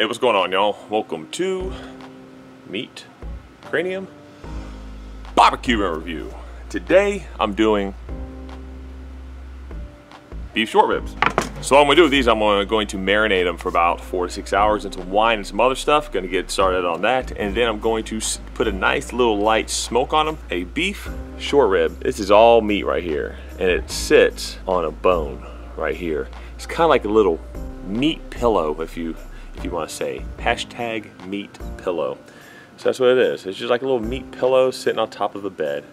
Hey, what's going on, y'all? Welcome to Meat Cranium Barbecue Review. Today, I'm doing beef short ribs. So what I'm gonna do with these, I'm going to marinate them for about four to six hours into wine and some other stuff. Gonna get started on that. And then I'm going to put a nice little light smoke on them. A beef short rib. This is all meat right here. And it sits on a bone right here. It's kind of like a little meat pillow, if you if you want to say. Hashtag meat pillow. So that's what it is. It's just like a little meat pillow sitting on top of a bed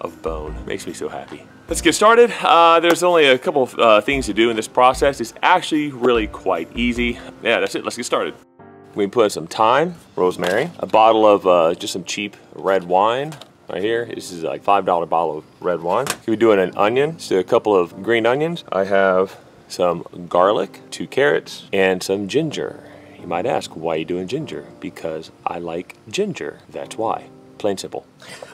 of bone. Makes me so happy. Let's get started. Uh, there's only a couple of uh, things to do in this process. It's actually really quite easy. Yeah, that's it. Let's get started. We put some thyme, rosemary, a bottle of uh, just some cheap red wine right here. This is like $5 bottle of red wine. We're doing an onion, so a couple of green onions. I have some garlic, two carrots, and some ginger. You might ask, why are you doing ginger? Because I like ginger, that's why plain simple.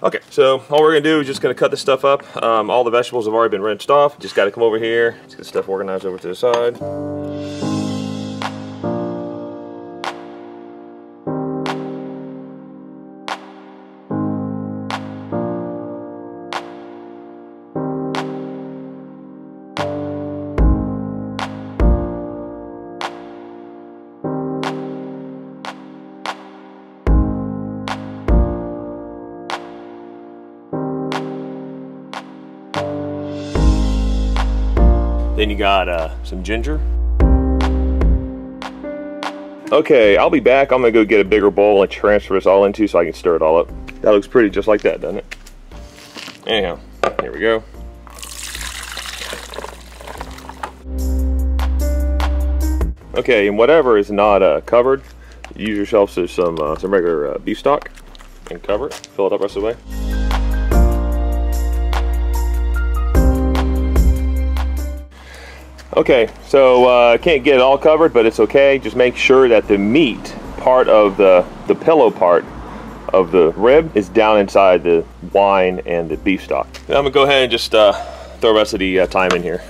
Okay, so all we're gonna do is just gonna cut this stuff up. Um, all the vegetables have already been rinsed off. Just gotta come over here, let's get stuff organized over to the side. Then you got uh, some ginger. Okay, I'll be back. I'm gonna go get a bigger bowl and transfer this all into so I can stir it all up. That looks pretty just like that, doesn't it? Anyhow, here we go. Okay, and whatever is not uh, covered, use yourself some uh, some regular uh, beef stock and cover it. Fill it up rest of the way. Okay, so uh, can't get it all covered, but it's okay. Just make sure that the meat part of the, the pillow part of the rib is down inside the wine and the beef stock. Now I'm gonna go ahead and just uh, throw the rest of the uh, thyme in here.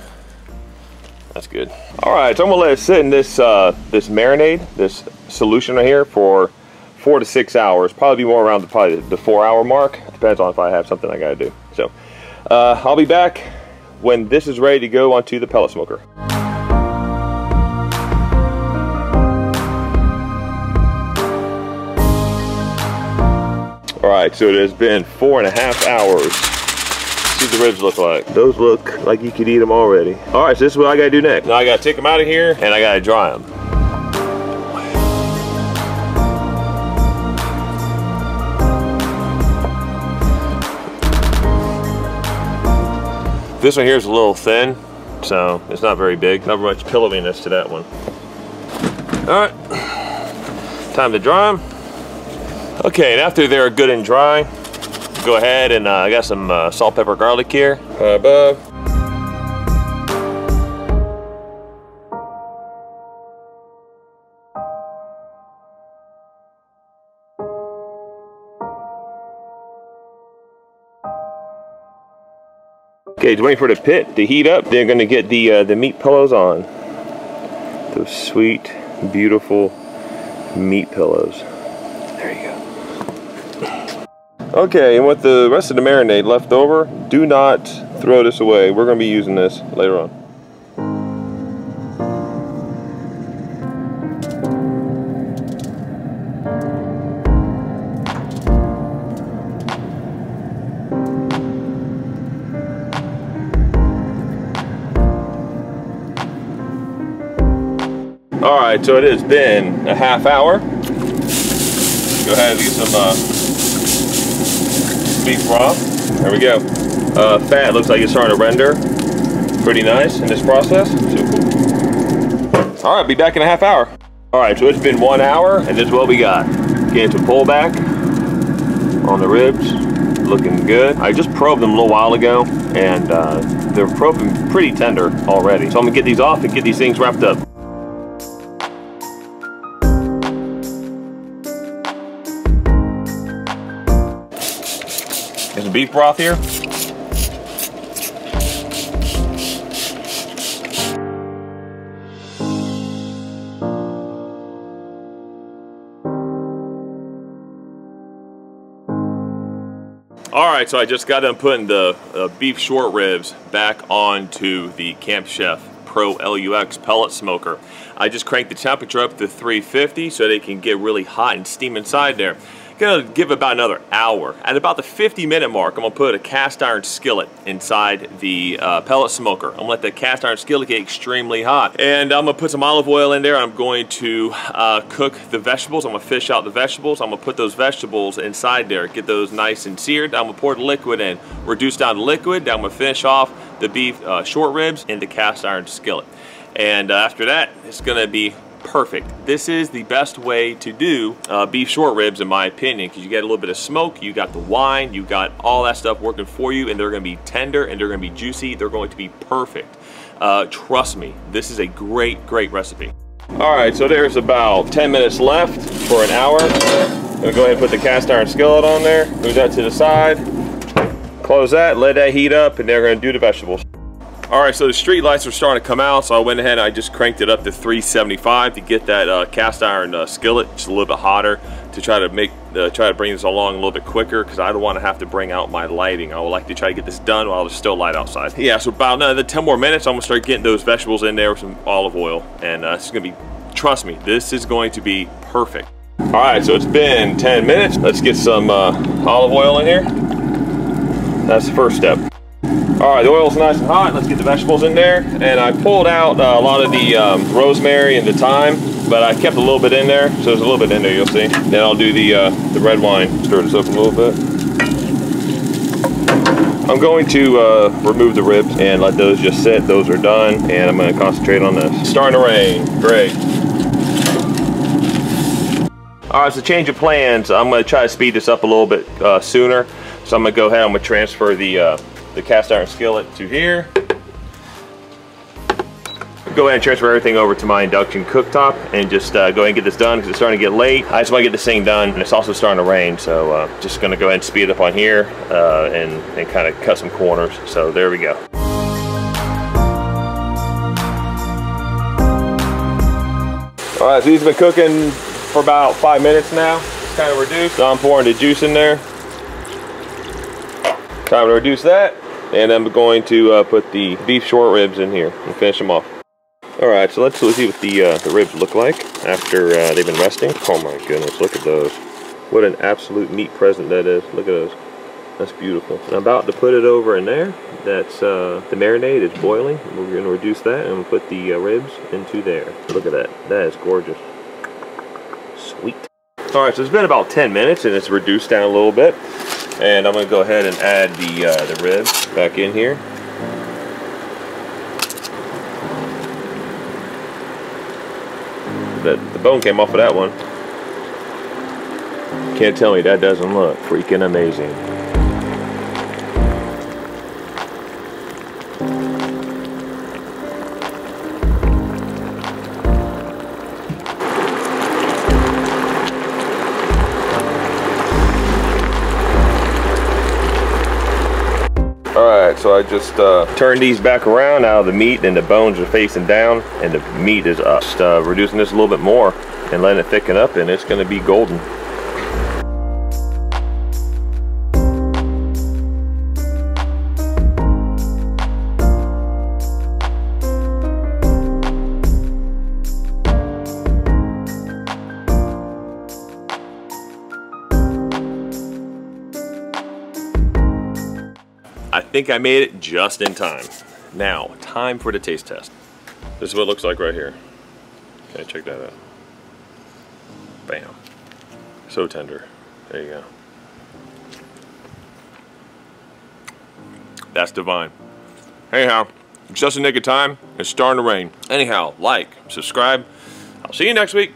That's good. All right, so I'm gonna let it sit in this uh, this marinade, this solution right here for four to six hours. Probably be more around the probably the four hour mark. Depends on if I have something I gotta do. So uh, I'll be back when this is ready to go onto the pellet smoker. All right, so it has been four and a half hours. see what the ribs look like. Those look like you could eat them already. All right, so this is what I gotta do next. Now I gotta take them out of here and I gotta dry them. This one here is a little thin, so it's not very big. Not much pillowiness to that one. All right, time to dry them. Okay, and after they're good and dry, go ahead and uh, I got some uh, salt, pepper, garlic here above. Just waiting for the pit to heat up. They're gonna get the uh, the meat pillows on. Those sweet, beautiful meat pillows. There you go. Okay, and with the rest of the marinade left over, do not throw this away. We're gonna be using this later on. Right, so it has been a half hour. Go ahead and get some uh, beef broth. There we go. Uh, fat looks like it's starting to render. Pretty nice in this process. Cool. All right, be back in a half hour. All right, so it's been one hour, and this is what we got. Getting some pullback on the ribs. Looking good. I just probed them a little while ago, and uh, they're probing pretty tender already. So I'm gonna get these off and get these things wrapped up. beef broth here. All right, so I just got done putting the uh, beef short ribs back onto the Camp Chef Pro LUX pellet smoker. I just cranked the temperature up to 350 so they can get really hot and steam inside there. Gonna give about another hour. At about the 50 minute mark, I'm gonna put a cast iron skillet inside the uh, pellet smoker. I'm gonna let the cast iron skillet get extremely hot. And I'm gonna put some olive oil in there. I'm going to uh, cook the vegetables. I'm gonna fish out the vegetables. I'm gonna put those vegetables inside there, get those nice and seared. I'm gonna pour the liquid in, reduce down the liquid. Then I'm gonna finish off the beef uh, short ribs in the cast iron skillet. And uh, after that, it's gonna be perfect. This is the best way to do uh, beef short ribs in my opinion because you get a little bit of smoke, you got the wine, you got all that stuff working for you and they're going to be tender and they're going to be juicy. They're going to be perfect. Uh, trust me, this is a great, great recipe. All right, so there's about 10 minutes left for an hour. I'm gonna go ahead and put the cast iron skillet on there, move that to the side, close that, let that heat up, and they're gonna do the vegetables. All right, so the street lights are starting to come out, so I went ahead and I just cranked it up to 375 to get that uh, cast iron uh, skillet just a little bit hotter to try to make uh, try to bring this along a little bit quicker because I don't want to have to bring out my lighting. I would like to try to get this done while there's still light outside. Yeah, so about another 10 more minutes, I'm gonna start getting those vegetables in there with some olive oil, and uh, it's gonna be, trust me, this is going to be perfect. All right, so it's been 10 minutes. Let's get some uh, olive oil in here. That's the first step. All right, the oil's nice and hot. Let's get the vegetables in there. And I pulled out uh, a lot of the um, rosemary and the thyme, but I kept a little bit in there. So there's a little bit in there, you'll see. Then I'll do the, uh, the red wine. Stir this up a little bit. I'm going to uh, remove the ribs and let those just sit. Those are done, and I'm going to concentrate on this. Starting to rain. Great. All right, so change of plans. I'm going to try to speed this up a little bit uh, sooner. So I'm going to go ahead. I'm to transfer the uh, the cast iron skillet to here. Go ahead and transfer everything over to my induction cooktop and just uh, go ahead and get this done because it's starting to get late. I just want to get this thing done and it's also starting to rain so uh, just going to go ahead and speed up on here uh, and, and kind of cut some corners. So there we go. All right, so these have been cooking for about five minutes now. It's kind of reduced. So I'm pouring the juice in there. Time to reduce that. And I'm going to uh, put the beef short ribs in here and finish them off. All right, so let's see what the, uh, the ribs look like after uh, they've been resting. Oh my goodness, look at those. What an absolute meat present that is. Look at those. That's beautiful. I'm about to put it over in there. That's uh, the marinade is boiling. We're going to reduce that and put the uh, ribs into there. Look at that. That is gorgeous. Sweet. All right, so it's been about 10 minutes and it's reduced down a little bit. And I'm going to go ahead and add the, uh, the ribs back in here. The, the bone came off of that one. Can't tell me that doesn't look freaking amazing. So I just uh, turned these back around now the meat and the bones are facing down and the meat is up. Just uh, reducing this a little bit more and letting it thicken up and it's to be golden. Think I made it just in time. Now, time for the taste test. This is what it looks like right here. Okay, check that out. Bam. So tender. There you go. That's divine. Anyhow, just a nick of time. It's starting to rain. Anyhow, like, subscribe. I'll see you next week.